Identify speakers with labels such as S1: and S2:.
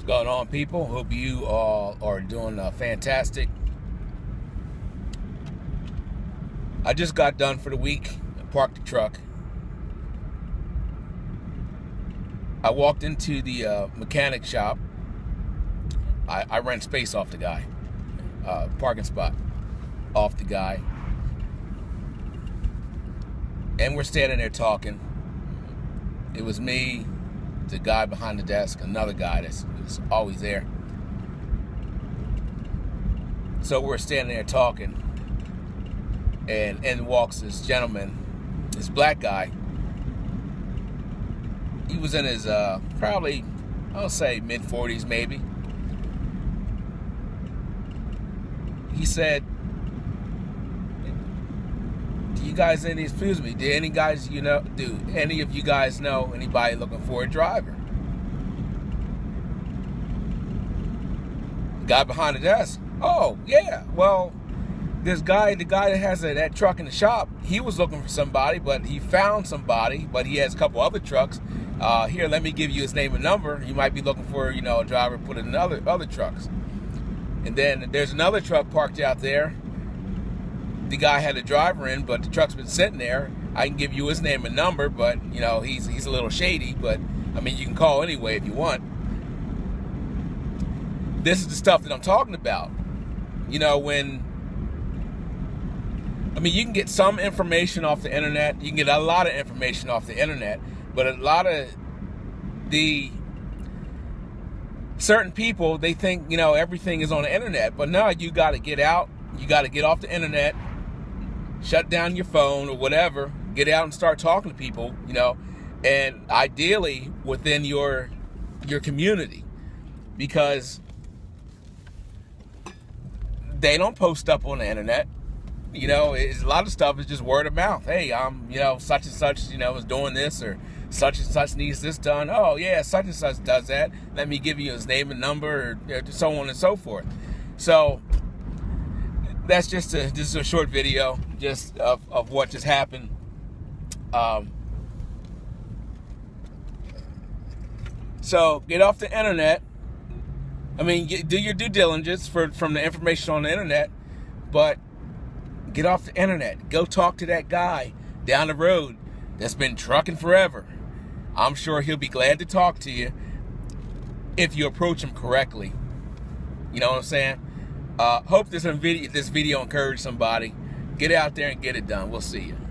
S1: What's going on, people? Hope you all are doing uh, fantastic. I just got done for the week. Parked the truck. I walked into the uh, mechanic shop. I, I rent space off the guy, uh, parking spot off the guy. And we're standing there talking. It was me, the guy behind the desk, another guy that's, that's always there. So we're standing there talking, and in walks this gentleman, this black guy. He was in his uh, probably, I'll say mid 40s maybe. He said, "Do you guys any excuse me? Do any guys you know? Do any of you guys know anybody looking for a driver?" Guy behind the desk. Oh yeah, well, this guy, the guy that has a, that truck in the shop, he was looking for somebody, but he found somebody, but he has a couple other trucks. Uh, here, let me give you his name and number. You might be looking for, you know, a driver put in other other trucks. And then there's another truck parked out there. The guy had a driver in, but the truck's been sitting there. I can give you his name and number, but you know he's he's a little shady. But I mean, you can call anyway if you want. This is the stuff that I'm talking about. You know when. I mean, you can get some information off the internet. You can get a lot of information off the internet, but a lot of the certain people they think you know everything is on the internet but no you got to get out you got to get off the internet shut down your phone or whatever get out and start talking to people you know and ideally within your your community because they don't post up on the internet you know it's, a lot of stuff is just word of mouth hey i'm you know such and such you know is doing this or such and such needs this done. Oh yeah, such and such does that. Let me give you his name and number, or so on and so forth. So that's just a this is a short video just of, of what just happened. Um, so get off the internet. I mean, get, do your due diligence for from the information on the internet, but get off the internet. Go talk to that guy down the road that's been trucking forever. I'm sure he'll be glad to talk to you if you approach him correctly. You know what I'm saying? Uh, hope this video this video encouraged somebody. Get out there and get it done. We'll see you.